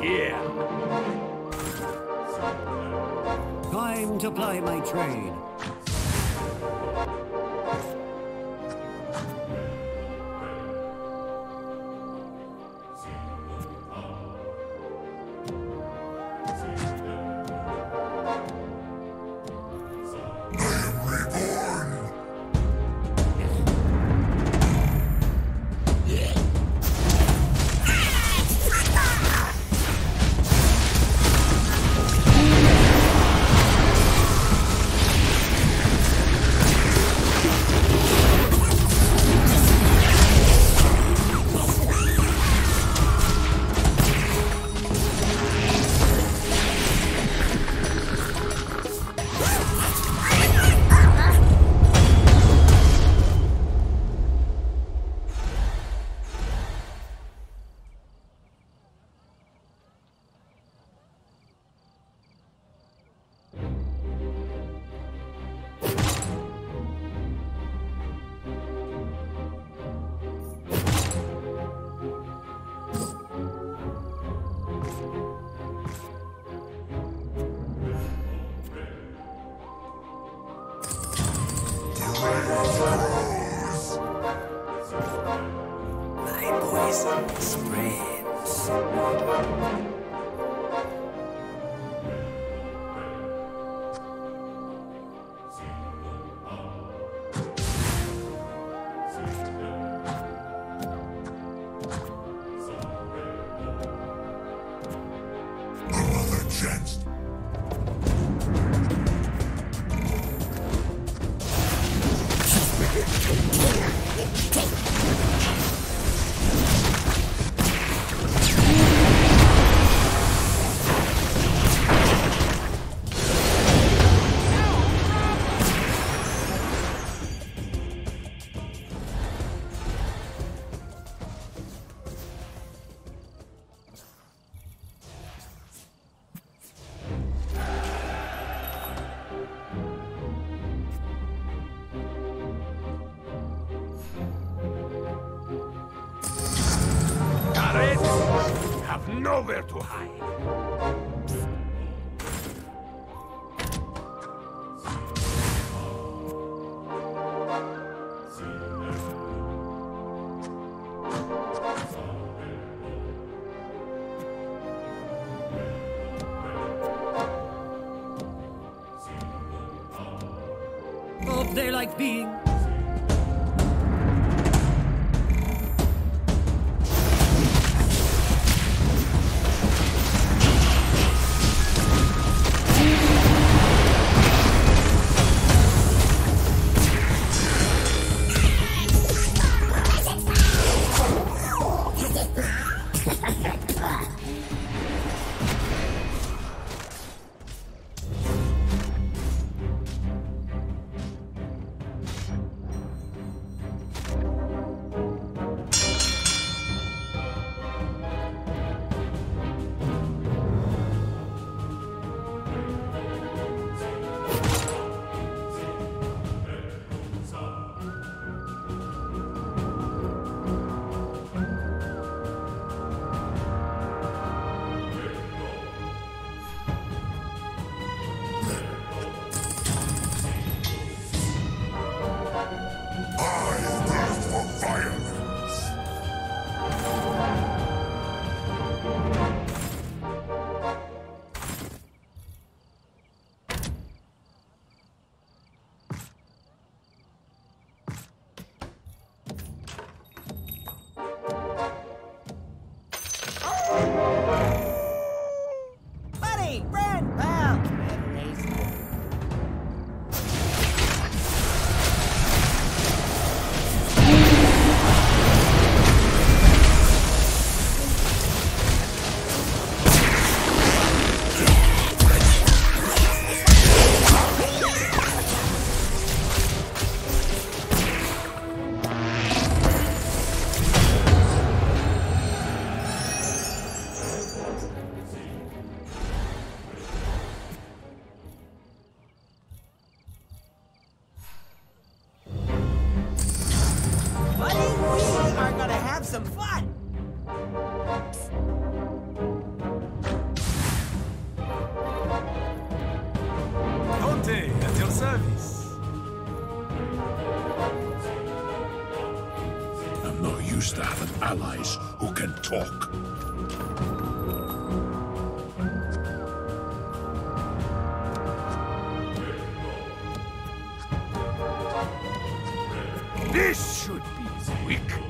here. Time to ply my trade. Spreads. Another chance. Nowhere to hide. Of daylight being. To having allies who can talk. This should be quick.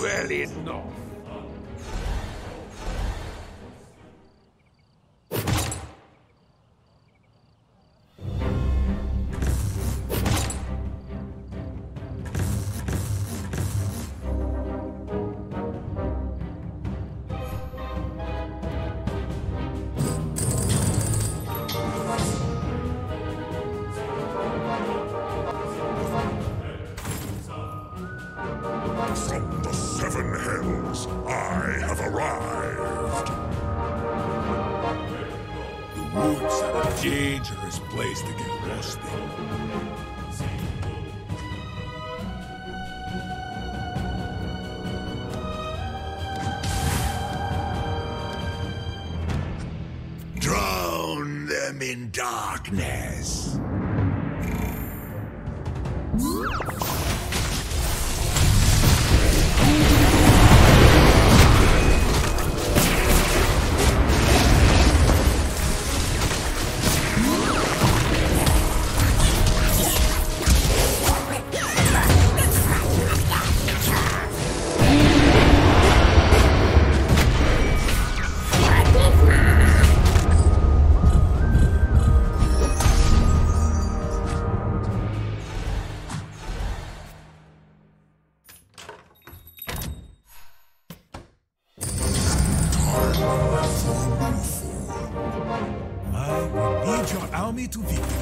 Well enough. Dangerous place to get lost in. Drown them in darkness. Your army to have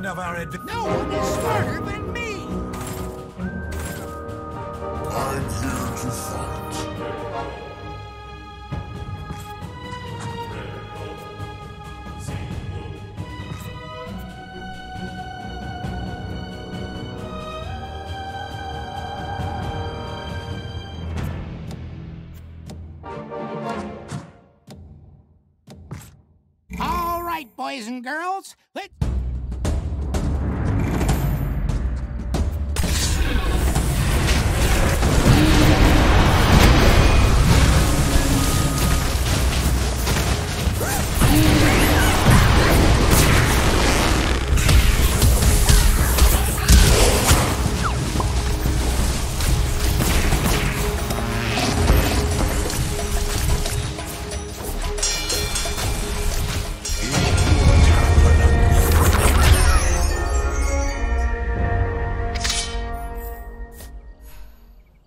will of our adventures. No one is smarter than me! I'm here to fight. All right, boys and girls, let's...